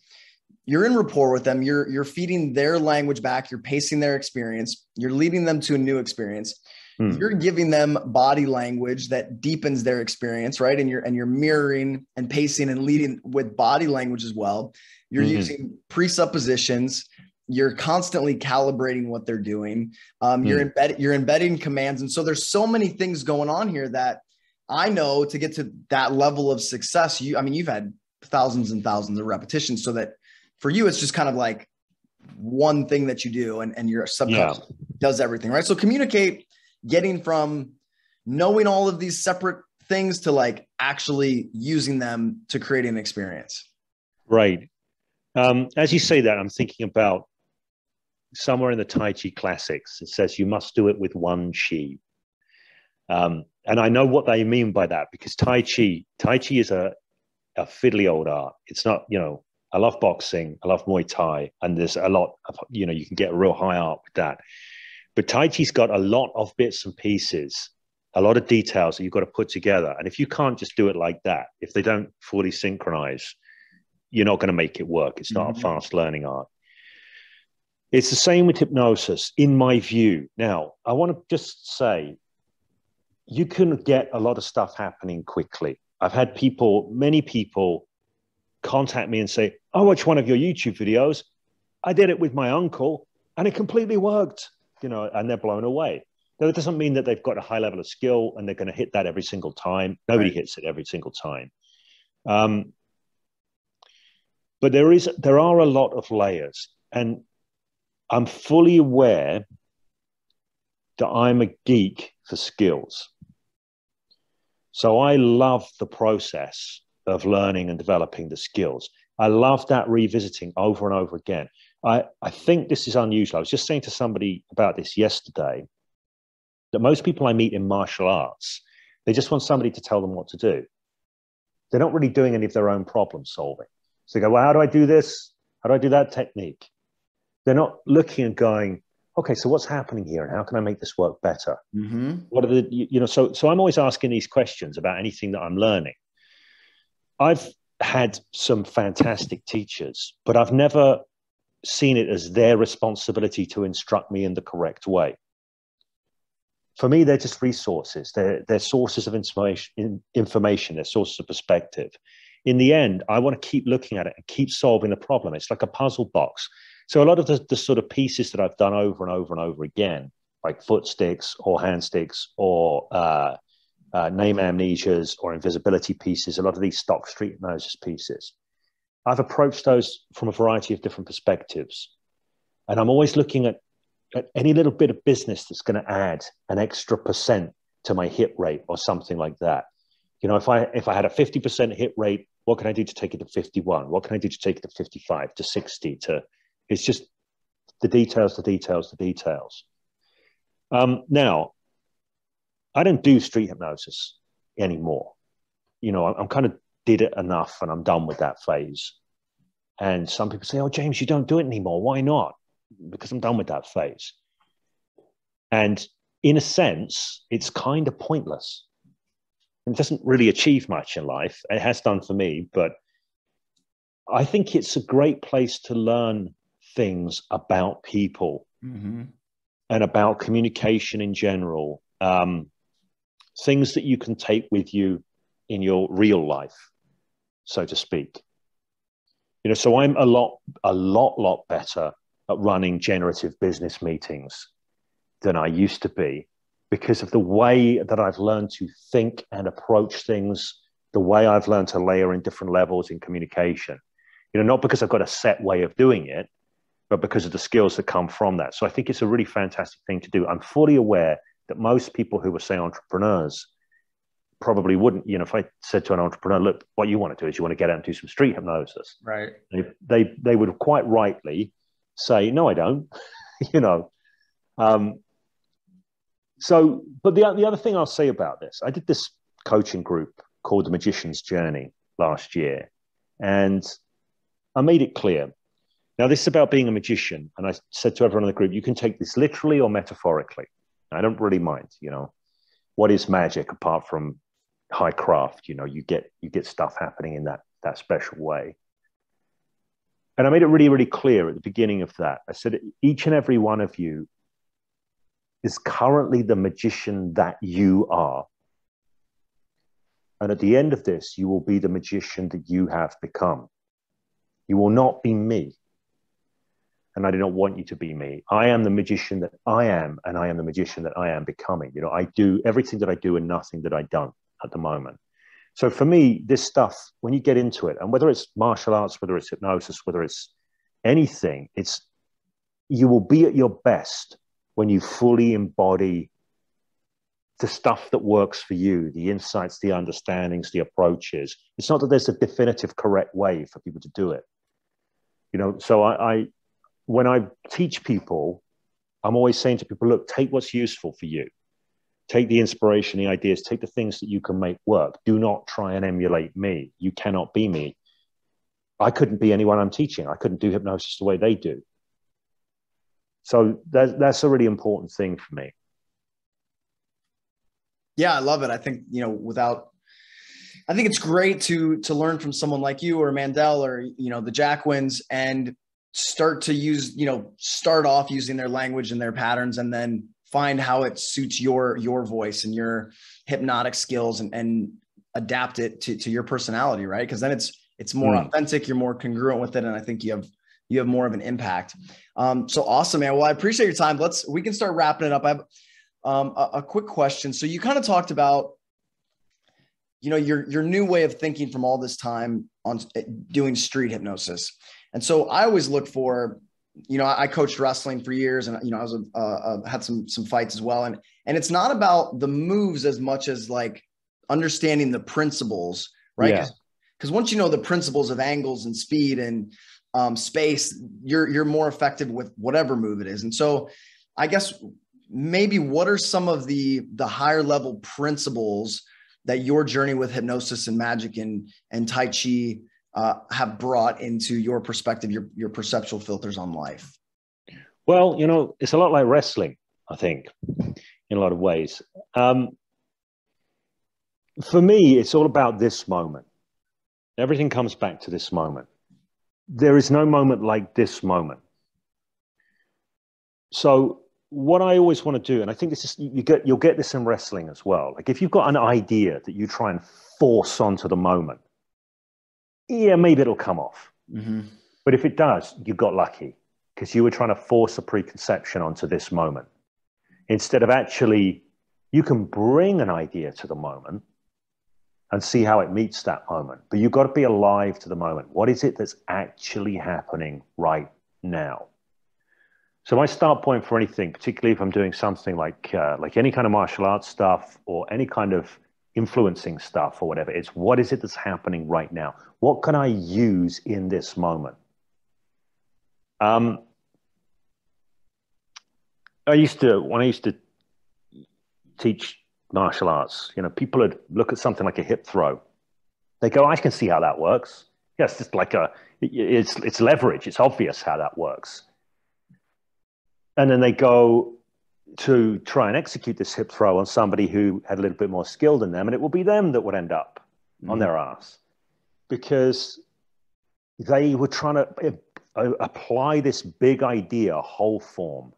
you're in rapport with them. You're you're feeding their language back. You're pacing their experience. You're leading them to a new experience. Hmm. You're giving them body language that deepens their experience, right? And you're and you're mirroring and pacing and leading with body language as well. You're mm-hmm. using presuppositions. You're constantly calibrating what they're doing. Um, You're hmm. embedding you're embedding commands, and so there's so many things going on here that I know to get to that level of success. You, I mean, you've had thousands and thousands of repetitions, so that for you, it's just kind of like one thing that you do, and and your subconscious yeah. does everything, right? So communicate getting from knowing all of these separate things to like actually using them to create an experience. Right. Um, as you say that, I'm thinking about somewhere in the Tai Chi classics, it says you must do it with one chi. Um, and I know what they mean by that because Tai Chi, Tai Chi is a, a fiddly old art. It's not, you know, I love boxing, I love Muay Thai, and there's a lot of, you know, you can get real high art with that. But Tai Chi's got a lot of bits and pieces, a lot of details that you've got to put together. And if you can't just do it like that, if they don't fully synchronize, you're not going to make it work. It's not mm-hmm. a fast learning art. It's the same with hypnosis, in my view. Now, I want to just say you can get a lot of stuff happening quickly. I've had people, many people, contact me and say, I watched one of your YouTube videos. I did it with my uncle and it completely worked you know, and they're blown away. Now, it doesn't mean that they've got a high level of skill and they're going to hit that every single time. Nobody right. hits it every single time. Um, but there is there are a lot of layers, and I'm fully aware that I'm a geek for skills. So I love the process of learning and developing the skills. I love that revisiting over and over again. I, I think this is unusual. I was just saying to somebody about this yesterday that most people I meet in martial arts, they just want somebody to tell them what to do. They're not really doing any of their own problem solving. So they go, well, how do I do this? How do I do that technique? They're not looking and going, okay, so what's happening here and how can I make this work better? Mm-hmm. What are the, you know, so, so I'm always asking these questions about anything that I'm learning. I've had some fantastic teachers, but I've never seen it as their responsibility to instruct me in the correct way. For me, they're just resources. They're, they're sources of information, information, they're sources of perspective. In the end, I want to keep looking at it and keep solving the problem. It's like a puzzle box. So a lot of the, the sort of pieces that I've done over and over and over again, like foot sticks or hand sticks or uh, uh, name amnesias or invisibility pieces, a lot of these stock street hypnosis pieces, I've approached those from a variety of different perspectives. And I'm always looking at, at any little bit of business that's going to add an extra percent to my hit rate or something like that. You know, if I if I had a 50% hit rate, what can I do to take it to 51? What can I do to take it to 55, to 60, to it's just the details, the details, the details. Um, now, I don't do street hypnosis anymore. You know, I'm, kind of did it enough and I'm done with that phase. And some people say, Oh, James, you don't do it anymore. Why not? Because I'm done with that phase. And in a sense, it's kind of pointless. It doesn't really achieve much in life. It has done for me, but I think it's a great place to learn things about people mm-hmm. and about communication in general. Um, things that you can take with you in your real life so to speak. You know, so I'm a lot, a lot, lot better at running generative business meetings than I used to be because of the way that I've learned to think and approach things, the way I've learned to layer in different levels in communication. You know, not because I've got a set way of doing it, but because of the skills that come from that. So I think it's a really fantastic thing to do. I'm fully aware that most people who were, say, entrepreneurs probably wouldn't, you know, if I said to an entrepreneur, look, what you want to do is you want to get out and do some street hypnosis. Right. They, they, they would quite rightly say, no, I don't, you know. Um, so, but the, the other thing I'll say about this, I did this coaching group called The Magician's Journey last year. And I made it clear. Now, this is about being a magician. And I said to everyone in the group, you can take this literally or metaphorically. I don't really mind, you know. What is magic apart from high craft you know you get you get stuff happening in that that special way. And i made it really really clear at the beginning of that. I said each and every one of you is currently the magician that you are. And at the end of this you will be the magician that you have become. You will not be me and I do not want you to be me. I am the magician that I am, and I am the magician that I am becoming. You know, I do everything that I do and nothing that I don't at the moment. So for me, this stuff, when you get into it, and whether it's martial arts, whether it's hypnosis, whether it's anything, it's you will be at your best when you fully embody the stuff that works for you, the insights, the understandings, the approaches. It's not that there's a definitive correct way for people to do it. You know, so I, I when I teach people, I'm always saying to people, look, take what's useful for you take the inspiration, the ideas, take the things that you can make work. Do not try and emulate me. You cannot be me. I couldn't be anyone I'm teaching. I couldn't do hypnosis the way they do. So that, that's a really important thing for me. Yeah, I love it. I think, you know, without I think it's great to to learn from someone like you or Mandel or you know the Jacquins and start to use you know start off using their language and their patterns and then find how it suits your your voice and your hypnotic skills and, and adapt it to, to your personality right? Because then it's it's more mm. authentic you're more congruent with it and i think you have you have more of an impact. Um, so awesome man. Well i appreciate your time. Let's we can start wrapping it up. I have um, a, a quick question. So you kind of talked about you know your your new way of thinking from all this time on eh, doing street hypnosis and so i always look for you know, I coached wrestling for years, and you know, I was a, uh, had some some fights as well, and and it's not about the moves as much as like understanding the principles, right? Because yeah. once you know the principles of angles and speed and um, space, you're you're more effective with whatever move it is. And so, I guess maybe what are some of the the higher level principles that your journey with hypnosis and magic and and tai chi uh, have brought into your perspective, your your perceptual filters on life? Well, you know, it's a lot like wrestling, I think, in a lot of ways. Um, for me, it's all about this moment. Everything comes back to this moment. There is no moment like this moment. So, what I always want to do, and I think this is you get you'll get this in wrestling as well. Like if you've got an idea that you try and force onto the moment, yeah, maybe it'll come off. Mm-hmm. But if it does, you got lucky because you were trying to force a preconception onto this moment instead of actually you can bring an idea to the moment and see how it meets that moment. But you've got to be alive to the moment. What is it that's actually happening right now? So my start point for anything, particularly if I'm doing something like uh, like any kind of martial arts stuff or any kind of influencing stuff or whatever, it's what is it that's happening right now? What can I use in this moment? Um, I used to when I used to teach martial arts, you know, people would look at something like a hip throw. They go, I can see how that works. Yes, it's like a it's it's leverage. It's obvious how that works. And then they go to try and execute this hip throw on somebody who had a little bit more skill than them, and it will be them that would end up mm. on their ass because they were trying to uh, apply this big idea whole form.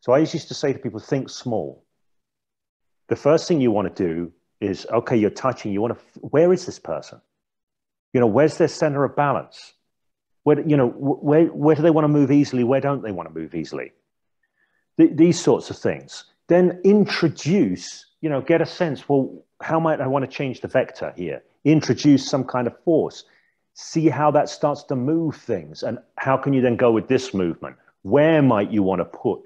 So I used to say to people, think small the first thing you want to do is okay, you're touching, you want to, where is this person? You know, where's their center of balance? Where, you know, where, where do they want to move easily? Where don't they want to move easily? Th- these sorts of things. Then introduce, you know, get a sense, well, how might I want to change the vector here? Introduce some kind of force. See how that starts to move things. And how can you then go with this movement? Where might you want to put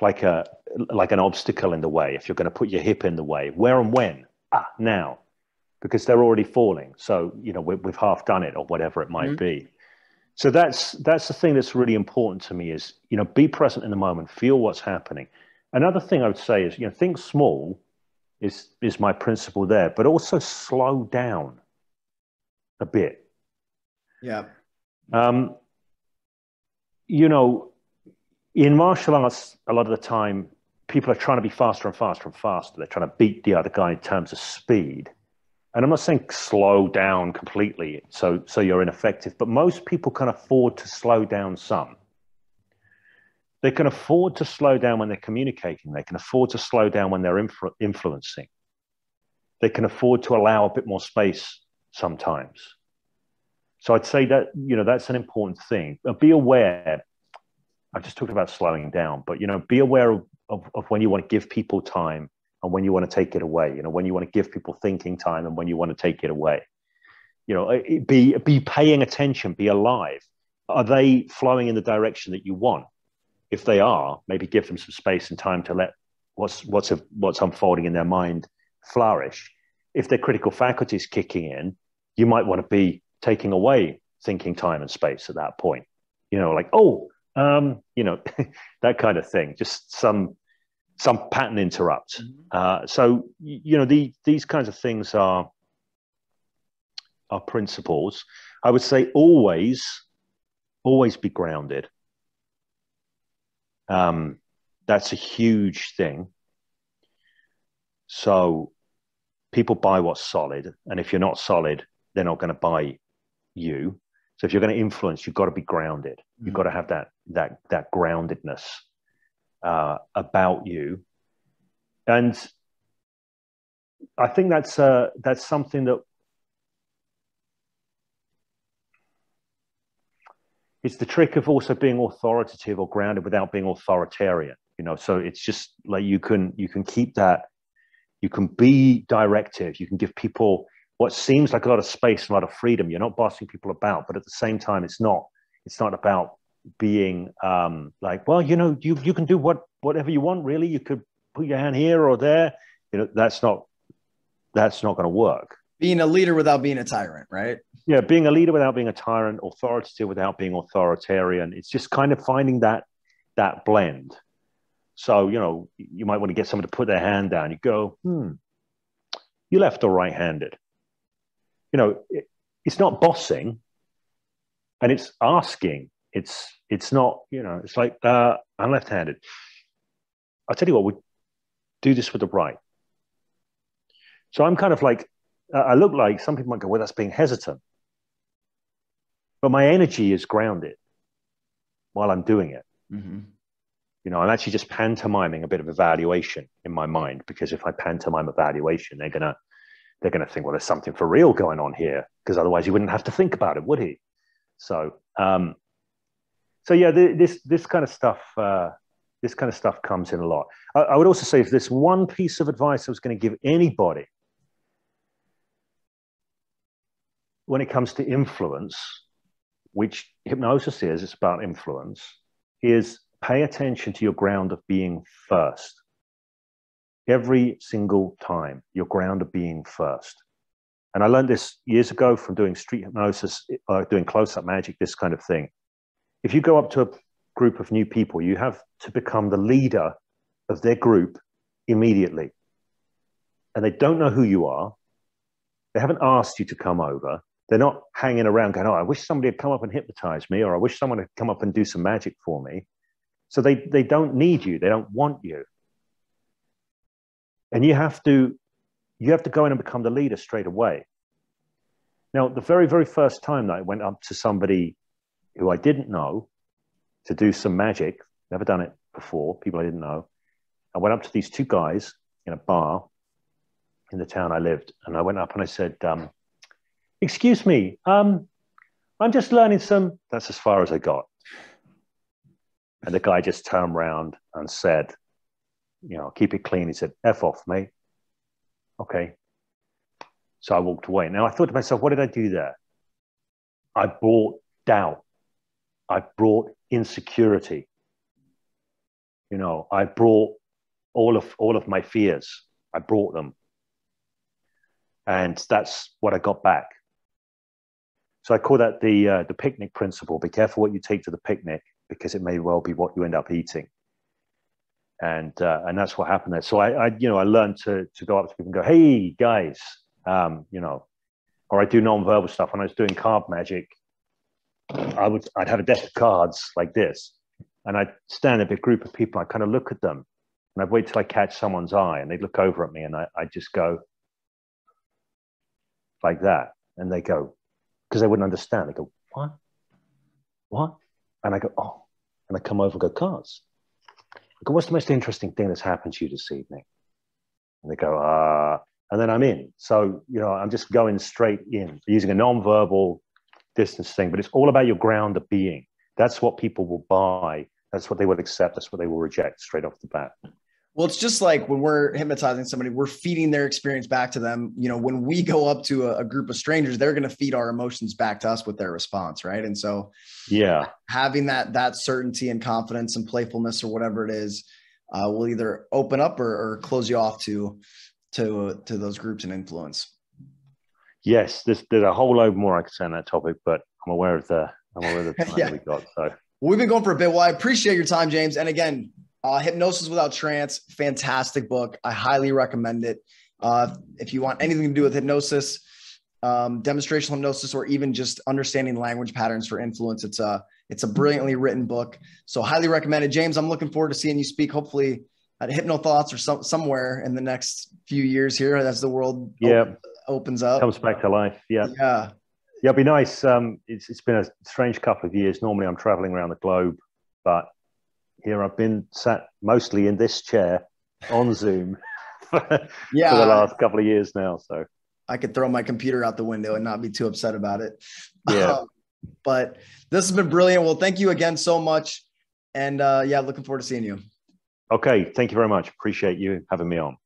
like a like an obstacle in the way if you're going to put your hip in the way where and when ah now because they're already falling so you know we, have half done it or whatever it might mm-hmm. be so that's that's the thing that's really important to me is you know be present in the moment feel what's happening another thing i would say is you know think small is is my principle there but also slow down a bit yeah um you know in martial arts, a lot of the time, people are trying to be faster and faster and faster. They're trying to beat the other guy in terms of speed. And I'm not saying slow down completely so, so you're ineffective, but most people can afford to slow down some. They can afford to slow down when they're communicating. They can afford to slow down when they're influ- influencing. They can afford to allow a bit more space sometimes. So I'd say that, you know, that's an important thing. Be aware I've just talked about slowing down, but you know, be aware of, of, of, when you want to give people time and when you want to take it away. You know, when you want to give people thinking time and when you want to take it away. You know, be be paying attention, be alive. Are they flowing in the direction that you want? If they are, maybe give them some space and time to let what's what's a, what's unfolding in their mind flourish. If their critical faculties kicking in, you might want to be taking away thinking time and space at that point. You know, like, oh, um, you know, that kind of thing. Just some some pattern interrupt. Mm-hmm. Uh, so you know, the, these kinds of things are are principles. I would say always, always be grounded. Um, that's a huge thing. So people buy what's solid, and if you're not solid, they're not going to buy you. So if you're going to influence, you've got to be grounded. You've mm. got to have that that that groundedness uh, about you, and I think that's uh, that's something that it's the trick of also being authoritative or grounded without being authoritarian. You know, so it's just like you can you can keep that, you can be directive, you can give people what seems like a lot of space a lot of freedom. You're not bossing people about, but at the same time, it's not. It's not about being um, like, well, you know, you you can do what whatever you want. Really, you could put your hand here or there. You know, that's not that's not going to work. Being a leader without being a tyrant, right? Yeah, being a leader without being a tyrant, authoritative without being authoritarian. It's just kind of finding that that blend. So, you know, you might want to get someone to put their hand down. You go, hmm, you left or right handed you know, it's not bossing and it's asking. It's it's not, you know, it's like uh, I'm left-handed. I'll tell you what, we do this with the right. So I'm kind of like, uh, I look like some people might go, well, that's being hesitant. But my energy is grounded while I'm doing it. Mm-hmm. You know, I'm actually just pantomiming a bit of evaluation in my mind because if I pantomime evaluation, they're gonna they're gonna think, well, there's something for real going on here because otherwise he wouldn't have to think about it, would he? So, um, so yeah, this this kind of stuff uh, this kind of stuff comes in a lot. I, I would also say if there's one piece of advice I was going to give anybody when it comes to influence, which hypnosis is, it's about influence, is pay attention to your ground of being first. Every single time, your ground of being first. And I learned this years ago from doing street hypnosis, uh, doing close up magic, this kind of thing. If you go up to a group of new people, you have to become the leader of their group immediately. And they don't know who you are. They haven't asked you to come over. They're not hanging around going, Oh, I wish somebody had come up and hypnotized me, or I wish someone had come up and do some magic for me. So they, they don't need you, they don't want you. And you have to you have to go in and become the leader straight away. Now, the very, very first time that I went up to somebody who I didn't know to do some magic, never done it before, people I didn't know, I went up to these two guys in a bar in the town I lived, and I went up and I said, um, Excuse me, um, I'm just learning some. That's as far as I got. And the guy just turned around and said, You know, keep it clean. He said, F off, mate. Okay. So I walked away. Now I thought to myself, what did I do there? I brought doubt. I brought insecurity. You know, I brought all of all of my fears. I brought them. And that's what I got back. So I call that the uh, the picnic principle. Be careful what you take to the picnic because it may well be what you end up eating. And uh, and that's what happened there. So I, I, you know I learned to to go up to people and go, hey guys, um, you know, or I do non-verbal stuff. When I was doing card magic, I would I'd have a deck of cards like this, and I'd stand a big group of people. I kind of look at them, and I'd wait till I catch someone's eye, and they'd look over at me, and I I just go like that, and they go, because they wouldn't understand. They go, what? What? And I go, oh. And I come over and go, cards. I go, what's the most interesting thing that's happened to you this evening? And they go, ah. Uh, and then I'm in. So, you know, I'm just going straight in using a non-verbal distance thing, but it's all about your ground of being. That's what people will buy. That's what they will accept. That's what they will reject straight off the bat. Well, it's just like when we're hypnotizing somebody, we're feeding their experience back to them. You know, when we go up to a, a group of strangers, they're going to feed our emotions back to us with their response, right? And so, yeah, having that that certainty and confidence and playfulness or whatever it is, uh, will either open up or, or close you off to to to those groups and influence. Yes, there's there's a whole load more I could say on that topic, but I'm aware of the I'm aware of the time yeah. we got. So well, we've been going for a bit. Well, I appreciate your time, James. And again, uh, Hypnosis Without Trance, fantastic book. I highly recommend it. Uh, if you want anything to do with hypnosis, um, demonstrational hypnosis, or even just understanding language patterns for influence, it's a it's a brilliantly written book. So highly recommended. James, I'm looking forward to seeing you speak. Hopefully at HypnoThoughts or some, somewhere in the next few years here as the world yeah. Opens up. Comes back to life. Yeah. Yeah. Yeah, it'd be nice. Um, it's, it's been a strange couple of years. Normally I'm traveling around the globe, but here I've been sat mostly in this chair on Zoom for, yeah, for the last couple of years now. So I could throw my computer out the window and not be too upset about it. Yeah. Um, but this has been brilliant. Well, thank you again so much. And uh, yeah, looking forward to seeing you. Okay. Thank you very much. Appreciate you having me on.